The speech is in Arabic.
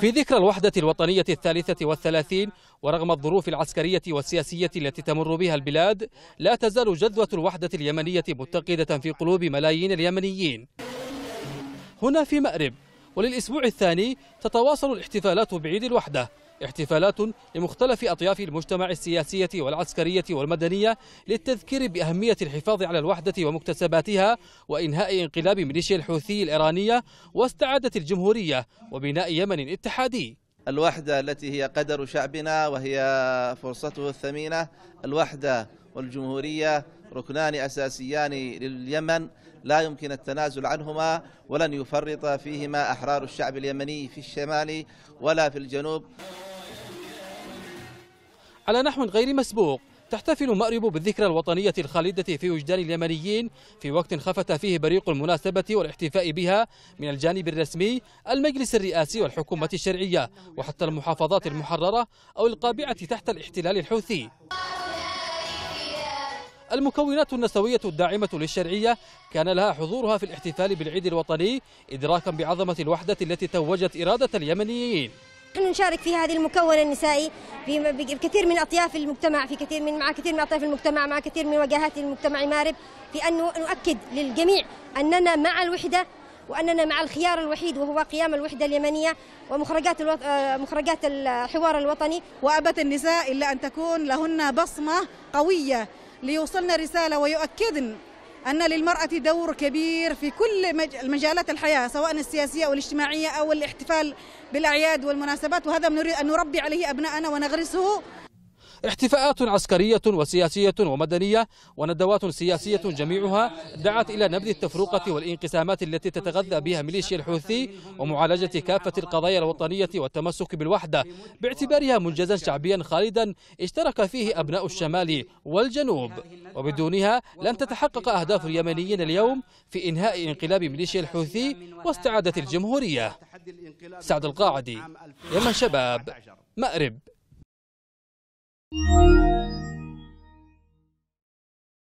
في ذكرى الوحدة الوطنية الثالثة والثلاثين ورغم الظروف العسكرية والسياسية التي تمر بها البلاد لا تزال جذوة الوحدة اليمنية متقدة في قلوب ملايين اليمنيين. هنا في مأرب وللأسبوع الثاني تتواصل الاحتفالات بعيد الوحدة. احتفالات لمختلف أطياف المجتمع السياسية والعسكرية والمدنية للتذكير بأهمية الحفاظ على الوحدة ومكتسباتها وإنهاء انقلاب ميليشيا الحوثي الإيرانية واستعادة الجمهورية وبناء يمن اتحادي. الوحدة التي هي قدر شعبنا وهي فرصته الثمينة الوحدة والجمهورية ركنان أساسيان لليمن لا يمكن التنازل عنهما ولن يفرط فيهما أحرار الشعب اليمني في الشمال ولا في الجنوب. على نحو غير مسبوق تحتفل مأرب بالذكرى الوطنية الخالدة في وجدان اليمنيين في وقت خفت فيه بريق المناسبة والاحتفاء بها من الجانب الرسمي المجلس الرئاسي والحكومة الشرعية وحتى المحافظات المحررة أو القابعة تحت الاحتلال الحوثي. المكونات النسوية الداعمة للشرعية كان لها حضورها في الاحتفال بالعيد الوطني إدراكا بعظمة الوحدة التي توجت إرادة اليمنيين. نحن نشارك في هذه المكون النسائي في كثير من أطياف المجتمع في كثير من مع كثير من أطياف المجتمع مع كثير من وجهات المجتمع مارب في أن نؤكد للجميع أننا مع الوحدة وأننا مع الخيار الوحيد وهو قيام الوحدة اليمنية ومخرجات الوط... مخرجات الحوار الوطني. وأبت النساء إلا أن تكون لهن بصمة قوية ليوصلن رسالة ويؤكدن أن للمرأة دور كبير في كل مجالات الحياة سواء السياسية أو الاجتماعية أو الاحتفال بالأعياد والمناسبات وهذا نريد أن نربي عليه أبناءنا ونغرسه احتفاءات عسكرية وسياسية ومدنية وندوات سياسية جميعها دعت إلى نبذ التفرقة والانقسامات التي تتغذى بها ميليشيا الحوثي ومعالجة كافة القضايا الوطنية والتمسك بالوحدة. باعتبارها منجزا شعبيا خالدا اشترك فيه أبناء الشمال والجنوب. وبدونها لن تتحقق أهداف اليمنيين اليوم في إنهاء انقلاب ميليشيا الحوثي واستعادة الجمهورية. سعد القاعدي يمن شباب مأرب. Música